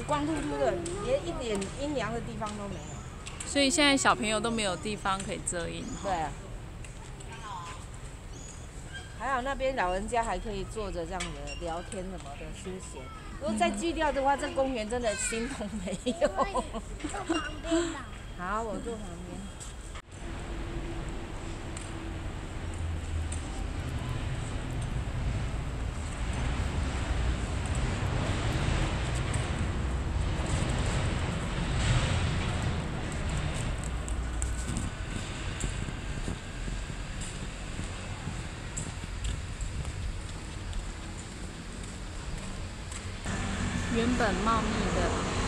光秃秃的，连一点阴凉的地方都没有。所以现在小朋友都没有地方可以遮阴。对啊。还好那边老人家还可以坐着这样子聊天什么的休闲。如果再锯掉的话，这公园真的心都没有。坐旁边的。好，我坐旁边。原本茂密的。